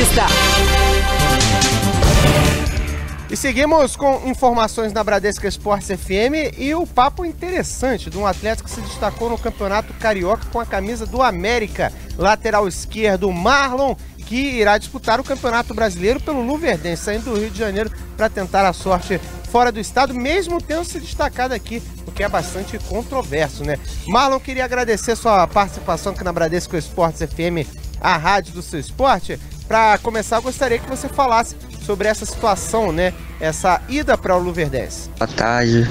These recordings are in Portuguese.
Entrevista. E seguimos com informações na Bradesca Esportes FM e o papo interessante de um atleta que se destacou no Campeonato Carioca com a camisa do América, lateral esquerdo Marlon, que irá disputar o Campeonato Brasileiro pelo Luverdense, saindo do Rio de Janeiro para tentar a sorte fora do estado, mesmo tendo se destacado aqui, o que é bastante controverso, né? Marlon, queria agradecer sua participação aqui na Bradesco Esportes FM, a rádio do seu esporte. Para começar, eu gostaria que você falasse sobre essa situação, né? Essa ida para o Luverdense. Boa tarde.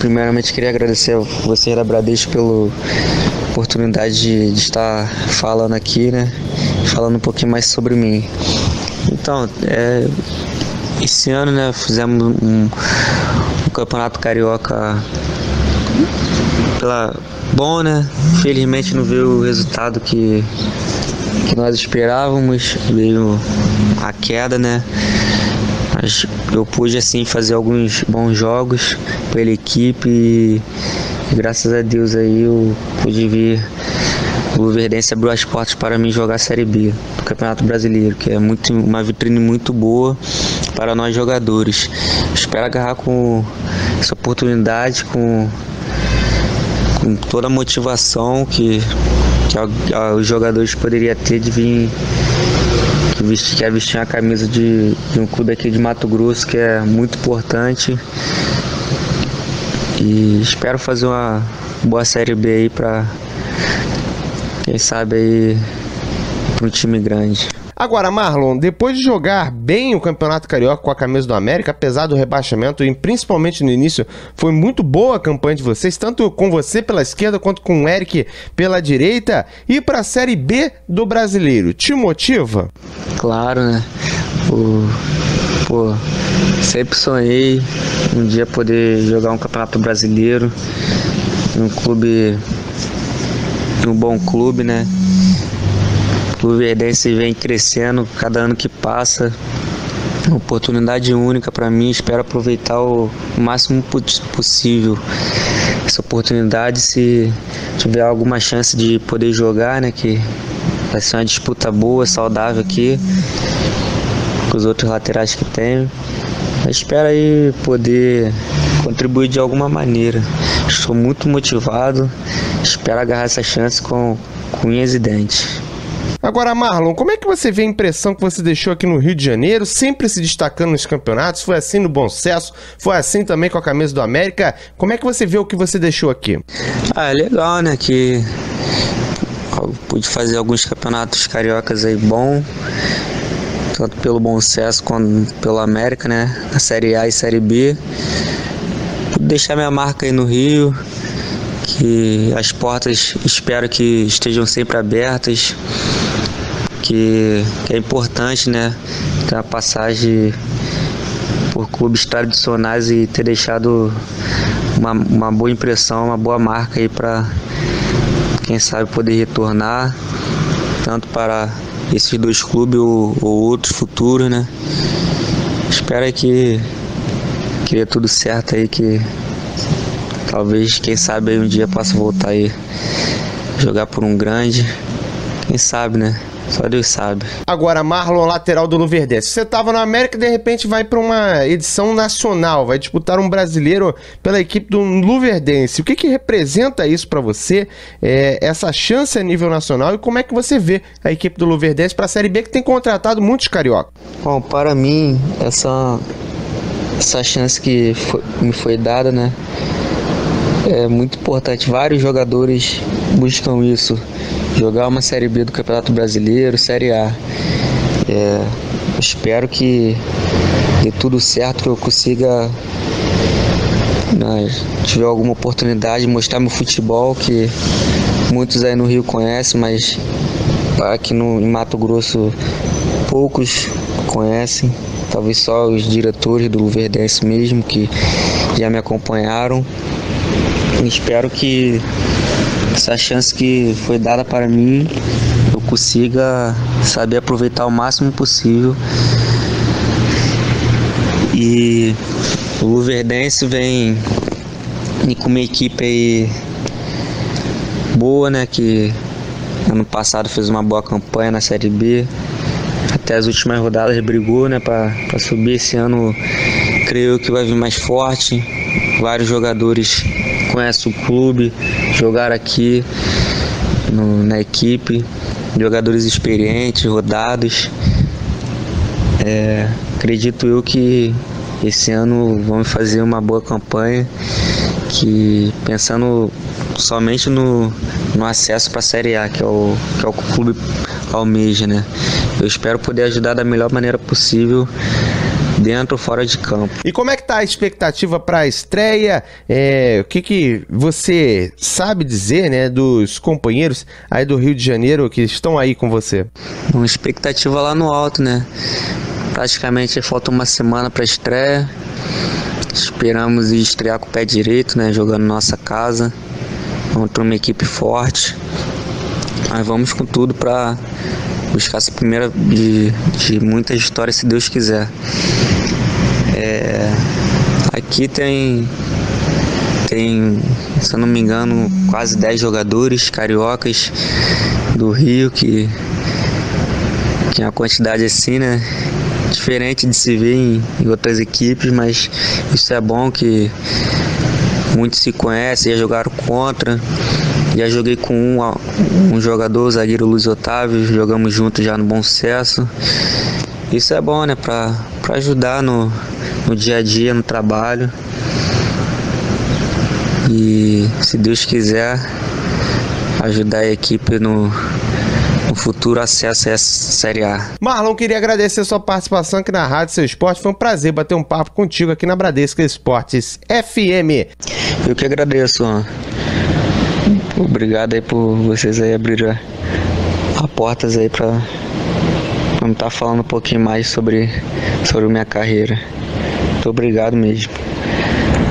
Primeiramente queria agradecer a você da Bradesco pela oportunidade de, de, estar falando aqui, né? Falando um pouquinho mais sobre mim. Então, é, esse ano, né, fizemos um, um campeonato carioca pela bom, né? Felizmente não veio o resultado que que nós esperávamos, veio a queda, né? Mas eu pude assim fazer alguns bons jogos pela equipe e graças a Deus aí eu pude vir o Luverdense abriu as portas para mim jogar a Série B do Campeonato Brasileiro, que é muito, uma vitrine muito boa para nós jogadores. Espero agarrar com essa oportunidade, com, com toda a motivação que que os jogadores poderiam ter de vir que vestir, quer vestir a camisa de, de um clube aqui de Mato Grosso que é muito importante e espero fazer uma boa série B aí para quem sabe aí para um time grande. Agora, Marlon, depois de jogar bem o Campeonato Carioca com a camisa do América, apesar do rebaixamento e principalmente no início, foi muito boa a campanha de vocês, tanto com você pela esquerda quanto com o Eric pela direita, e para a Série B do Brasileiro. Te motiva? Claro, né? Pô, sempre sonhei um dia poder jogar um Campeonato Brasileiro, um clube, um bom clube, né? O Verdense vem crescendo cada ano que passa. Oportunidade única para mim, espero aproveitar o máximo possível essa oportunidade. Se tiver alguma chance de poder jogar, né, que vai ser uma disputa boa, saudável aqui, com os outros laterais que tem. espero aí poder contribuir de alguma maneira. Estou muito motivado, espero agarrar essa chance com, com unhas e dentes. Agora, Marlon, como é que você vê a impressão que você deixou aqui no Rio de Janeiro, sempre se destacando nos campeonatos? Foi assim no Bom Sucesso? Foi assim também com a camisa do América? Como é que você vê o que você deixou aqui? Ah, é legal, né? Que eu pude fazer alguns campeonatos cariocas aí bom, tanto pelo Bom Sucesso quanto pelo América, né? Na Série A e Série B. Pude deixar minha marca aí no Rio, que as portas espero que estejam sempre abertas que, que é importante, né? Ter uma passagem por clubes tradicionais e ter deixado uma, uma boa impressão, uma boa marca aí para quem sabe poder retornar tanto para esses dois clubes ou, ou outros futuros, né? Espero que que dê tudo certo aí que talvez quem sabe aí um dia possa voltar aí jogar por um grande, quem sabe, né? Só Deus sabe. Agora, Marlon, lateral do Luverdense. Você estava no América e de repente vai para uma edição nacional, vai disputar um brasileiro pela equipe do Luverdense. O que, que representa isso para você, é, essa chance a nível nacional e como é que você vê a equipe do Luverdense para a Série B que tem contratado muitos carioca? Bom, para mim, essa, essa chance que foi, me foi dada, né? É muito importante. Vários jogadores buscam isso jogar uma Série B do Campeonato Brasileiro, Série A. É, espero que dê tudo certo, que eu consiga né, tiver alguma oportunidade de mostrar meu futebol, que muitos aí no Rio conhecem, mas aqui no, em Mato Grosso poucos conhecem, talvez só os diretores do Luverdense mesmo que já me acompanharam. espero que essa chance que foi dada para mim, eu consiga saber aproveitar o máximo possível. E o Luverdense vem com uma equipe aí boa, né? Que ano passado fez uma boa campanha na Série B. até as últimas rodadas brigou, né, para subir esse ano. Creio que vai vir mais forte. Vários jogadores conhecem o clube, jogaram aqui no, na equipe, jogadores experientes, rodados. É, acredito eu que esse ano vamos fazer uma boa campanha, que pensando somente no, no acesso para a Série A, que é o que é o clube almeja, né? Eu espero poder ajudar da melhor maneira possível dentro ou fora de campo. E como é que tá a expectativa para a estreia? É, o que, que você sabe dizer, né, dos companheiros aí do Rio de Janeiro que estão aí com você? Uma expectativa lá no alto, né? Praticamente falta uma semana para estreia. Esperamos estrear com o pé direito, né, jogando nossa casa contra uma equipe forte. Mas vamos com tudo para buscar essa primeira de, de muitas histórias, se Deus quiser. É, aqui tem, tem, se eu não me engano, quase 10 jogadores cariocas do Rio que, que é uma quantidade assim, né? Diferente de se ver em, em outras equipes, mas isso é bom que muitos se conhecem, já jogaram contra. Já joguei com um, um jogador, o zagueiro Luiz Otávio, jogamos juntos já no Bom Sucesso. Isso é bom, né? Pra, pra ajudar no, no dia a dia, no trabalho. E se Deus quiser, ajudar a equipe no, no futuro acesso a essa Série A. Marlon, queria agradecer a sua participação aqui na Rádio Seu Esporte. Foi um prazer bater um papo contigo aqui na Bradesca Esportes FM. Eu que agradeço. Obrigado aí por vocês aí abrir a portas aí para vamos estar tá falando um pouquinho mais sobre sobre minha carreira. Muito obrigado mesmo.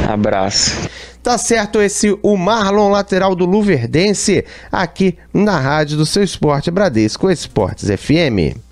Abraço. Tá certo esse o Marlon lateral do Luverdense aqui na rádio do seu esporte Bradesco Esportes FM.